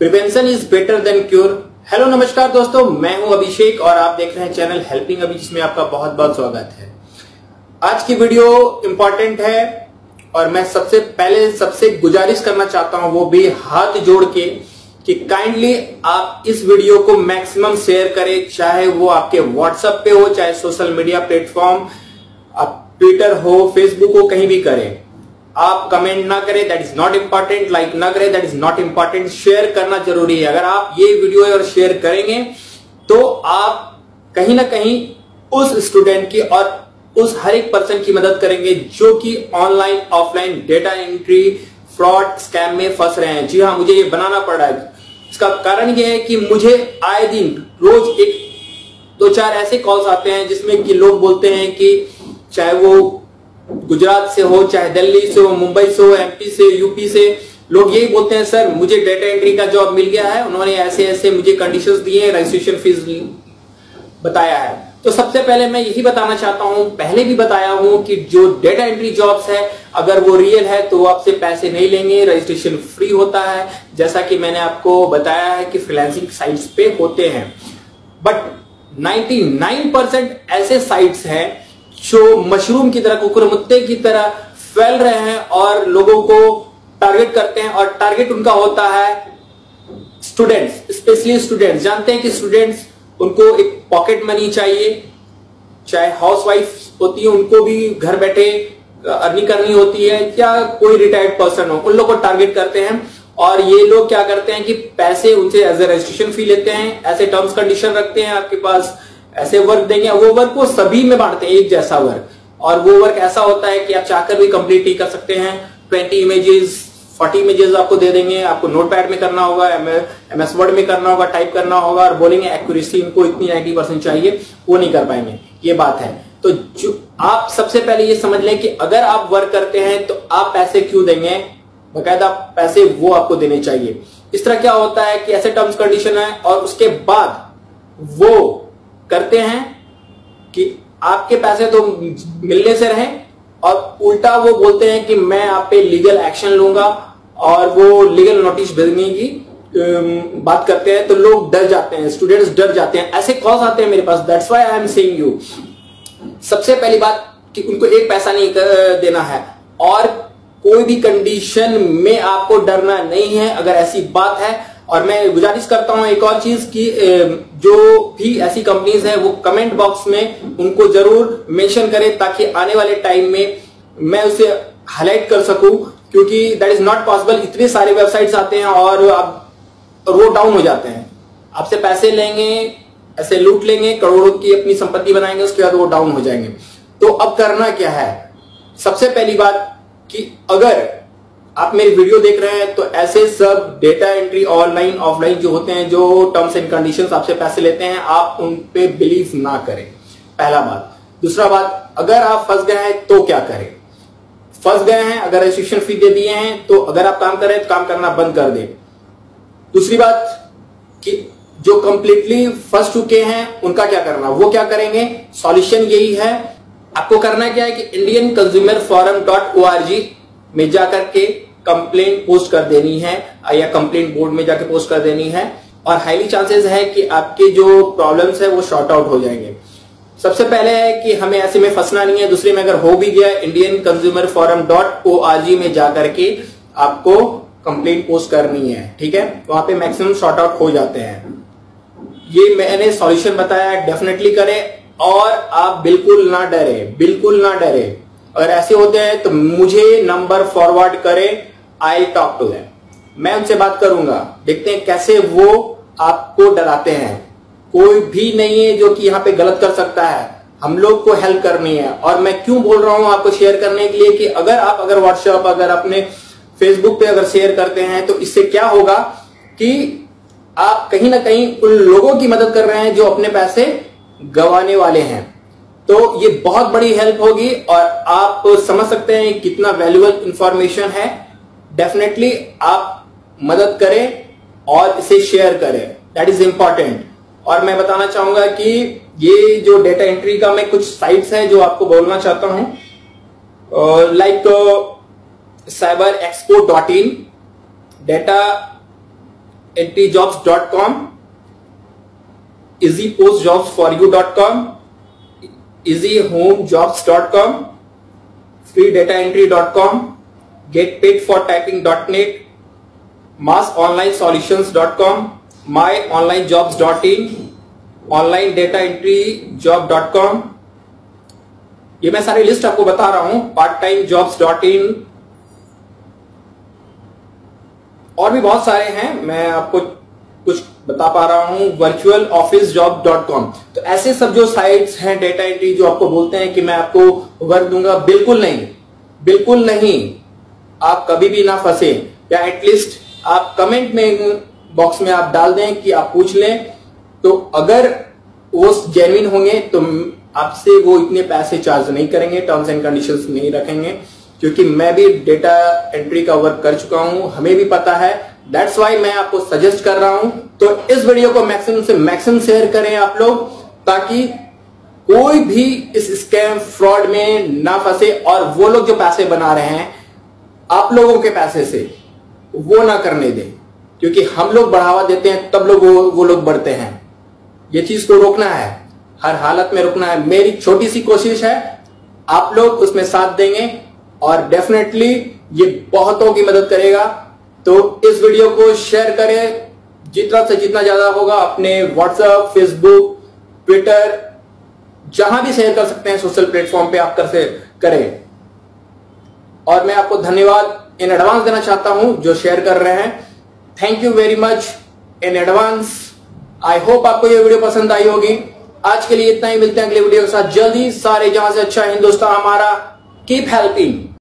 Prevention is better than cure hello नमस्कार दोस्तों, मैं हूँ अभिषेक और आप देख रहे हैं चैनल हेल्पिंग अभी, जिसमें आपका बहुत बहुत स्वागत है। आज की वीडियो इंपॉर्टेंट है और मैं सबसे पहले सबसे गुजारिश करना चाहता हूँ वो भी हाथ जोड़ के कि काइंडली आप इस वीडियो को मैक्सिमम शेयर करें, चाहे वो आपके व्हाट्सएप पे हो, चाहे सोशल मीडिया प्लेटफॉर्म आप ट्विटर हो फेसबुक हो, कहीं भी करें। आप कमेंट ना करें that is not important like ना करें that is not important share करना ज़रूरी है। अगर आप ये वीडियो और शेयर करेंगे तो आप कहीं ना कहीं उस स्टूडेंट की और उस हर एक पर्सन की मदद करेंगे, जो कि online offline data entry fraud scam में फंस रहे हैं। जी हाँ मुझे ये बनाना पड़ रहा है। इसका कारण यह है कि मुझे आए दिन, रोज एक दो चार ऐसे कॉल्स आते हैं, जिसमें कि लोग बोलते हैं कि चाहे वो गुजरात से हो, चाहे दिल्ली से हो, मुंबई से हो एमपी से यूपी से, लोग यही बोलते हैं, सर, मुझे डेटा एंट्री का जॉब मिल गया है, उन्होंने ऐसे ऐसे मुझे कंडीशंस दिए हैं रजिस्ट्रेशन फ़ीस बताया है. तो सबसे पहले मैं यही बताना चाहता हूँ, पहले भी बताया हूँ कि जो डेटा एंट्री जॉब्स है, अगर वो रियल है तो वो आपसे पैसे नहीं लेंगे रजिस्ट्रेशन फ्री होता है। जैसा कि मैंने आपको बताया है कि फ्रीलांसिंग साइट्स पे होते हैं। बट 99% ऐसे साइट्स हैं जो मशरूम की तरह कुकुरमुत्ते की तरह फैल रहे हैं और लोगों को टारगेट करते हैं और टारगेट उनका होता है स्टूडेंट्स स्पेशली स्टूडेंट्स जानते हैं कि स्टूडेंट्स उनको एक पॉकेट मनी चाहिए, चाहे हाउस वाइफ होती है, उनको भी घर बैठे अर्निंग करनी होती है या कोई रिटायर्ड पर्सन हो, उन लोग को टारगेट करते हैं और ये लोग क्या करते हैं कि पैसे उनसे एज ए रजिस्ट्रेशन फ़ी लेते हैं, ऐसे टर्म्स कंडीशन रखते हैं आपके पास ऐसे वर्क देंगे, वो वर्क को सभी में बांटते हैं, एक जैसा वर्क और वो वर्क ऐसा होता है कि आप चाहकर भी कंप्लीट नहीं कर सकते हैं। ट्वेंटी इमेजेस फोर्टी इमेजेस आपको दे देंगे। आपको नोट पैड में करना होगा एम एस वर्ड में करना होगा टाइप करना होगा और बोलेंगे एक्यूरेसी इनको इतनी नाइनटी परसेंट चाहिए, वो नहीं कर पाएँगे। ये बात है। तो जो आप सबसे पहले ये समझ लें कि अगर आप वर्क करते हैं तो आप पैसे क्यों देंगे? बकायदा पैसे वो आपको देने चाहिए। इस तरह क्या होता है कि ऐसे टर्म्स कंडीशन है और उसके बाद वो करते हैं कि आपके पैसे तो मिलने से रहे, और उल्टा वो बोलते हैं कि मैं आप पे लीगल एक्शन लूँगा, और वो लीगल नोटिस भेजने की बात करते हैं तो लोग डर जाते हैं स्टूडेंट्स डर जाते हैं। ऐसे कॉल्स आते हैं मेरे पास that's why I am saying you सबसे पहली बात कि उनको एक पैसा नहीं देना है, और कोई भी कंडीशन में आपको डरना नहीं है, अगर ऐसी बात है और मैं गुजारिश करता हूँ एक और चीज़ की जो भी ऐसी कंपनीज़ है, वो कमेंट बॉक्स में उनको ज़रूर मेंशन करें ताकि आने वाले टाइम में मैं उसे हाईलाइट कर सकूँ, क्योंकि दैट इज़ नॉट पॉसिबल इतने सारे वेबसाइट्स आते हैं और अब वो डाउन हो जाते हैं। आपसे पैसे लेंगे, ऐसे लूट लेंगे, करोड़ों की अपनी संपत्ति बनाएँगे, उसके बाद वो डाउन हो जाएँगे। तो अब करना क्या है? सबसे पहली बात कि अगर आप मेरी वीडियो देख रहे हैं तो ऐसे सब डेटा एंट्री ऑनलाइन ऑफलाइन जो होते हैं, जो टर्म्स एंड कंडीशंस आपसे पैसे लेते हैं, आप उन पे बिलीव ना करें। पहला बात। दूसरा बात, अगर आप फंस गए हैं तो क्या करें? फंस गए हैं, अगर रजिस्ट्रेशन फ़ी दे दिए हैं तो अगर आप काम करें तो काम करना बंद कर दें। दूसरी बात, कि जो कंप्लीटली फंस चुके हैं, उनका क्या करना? वो क्या करेंगे? सॉल्यूशन यही है। आपको करना क्या है कि Indian consumer forum dot O R G में जाकर के कंप्लेंट पोस्ट कर देनी है, या कंप्लेंट बोर्ड में जाके पोस्ट कर देनी है। और हाईली चांसेस है कि आपके जो प्रॉब्लम्स है, वो शॉर्ट आउट हो जाएँगे। सबसे पहले है कि हमें ऐसे में फंसना नहीं है। दूसरे में अगर हो भी गया Indian consumer forum dot O R G में जाकर के आपको कंप्लेंट पोस्ट करनी है, ठीक है? वहाँ पे मैक्सिमम शॉर्ट आउट हो जाते हैं। ये मैंने सॉल्यूशन बताया डेफिनेटली करें, और आप बिल्कुल ना डरे, बिल्कुल ना डरे। अगर ऐसे होते हैं तो मुझे नंबर फॉरवर्ड करें आई टॉक टू देम। मैं उनसे बात करूँगा। देखते हैं कैसे वो आपको डराते हैं। कोई भी नहीं है जो कि यहाँ पे गलत कर सकता है। हम लोग को हेल्प करनी है। और मैं क्यों बोल रहा हूँ आपको शेयर करने के लिए कि अगर आप अगर व्हाट्सएप अगर अपने फेसबुक पे अगर शेयर करते हैं तो इससे क्या होगा कि आप कहीं ना कहीं उन लोगों की मदद कर रहे हैं जो अपने पैसे गंवाने वाले हैं। तो ये बहुत बड़ी हेल्प होगी और आप समझ सकते हैं कितना वैल्यूबल इंफॉर्मेशन है। डेफिनेटली आप मदद करें और इसे शेयर करें. दैट इज़ इंपॉर्टेंट और मैं बताना चाहूँगा कि ये जो डेटा एंट्री का मैं कुछ साइट्स है जो आपको बोलना चाहता हूँ like cyber expo dot in data entry jobs dot com easy post jobs for you dot com easy home jobs dot com free data entry dot freedataentry.com getpaidfortyping.net massonlinesolutions.com myonlinejobs.in onlinedataentryjob.com ये मैं सारी list आपको बता रहा हूँ part time jobs dot in और भी बहुत सारे हैं, मैं आपको कुछ बता पा रहा हूँ virtual office job dot com तो ऐसे सब जो साइट्स हैं डेटा एंट्री जो आपको बोलते हैं कि मैं आपको वर्क दूँगा, बिल्कुल नहीं बिल्कुल नहीं। आप कभी भी ना फंसे, या एटलीस्ट आप कमेंट में बॉक्स में आप डाल दें कि आप पूछ लें। तो अगर वो जेन्युइन होंगे तो आपसे वो इतने पैसे चार्ज नहीं करेंगे टर्म्स एंड कंडीशंस नहीं रखेंगे। क्योंकि मैं भी डेटा एंट्री का वर्क कर चुका हूँ, हमें भी पता है। दैट्स वाई मैं आपको सजेस्ट कर रहा हूँ। तो इस वीडियो को मैक्सिमम से मैक्सिमम शेयर करें आप लोग, ताकि कोई भी इस स्कैम फ्रॉड में ना फंसे, और वो लोग जो पैसे बना रहे हैं आप लोगों के पैसे से वो ना करने दें। क्योंकि हम लोग बढ़ावा देते हैं तब लोग वो, वो लोग बढ़ते हैं। ये चीज़ को रोकना है। हर हालत में रुकना है। मेरी छोटी सी कोशिश है आप लोग उसमें साथ देंगे और डेफिनेटली ये बहुतों की मदद करेगा। तो इस वीडियो को शेयर करें। जितना से जितना ज़्यादा होगा अपने व्हाट्सएप फेसबुक ट्विटर जहाँ भी शेयर कर सकते हैं सोशल प्लेटफॉर्म पे आप कर से करें। और मैं आपको धन्यवाद इन एडवांस देना चाहता हूँ जो शेयर कर रहे हैं। Thank you very much in advance I hope आपको ये वीडियो पसंद आई होगी। आज के लिए इतना ही, मिलते हैं अगले वीडियो के साथ। जल्दी सारे जहाँ से अच्छा हिंदुस्तान हमारा कीप हेल्पिंग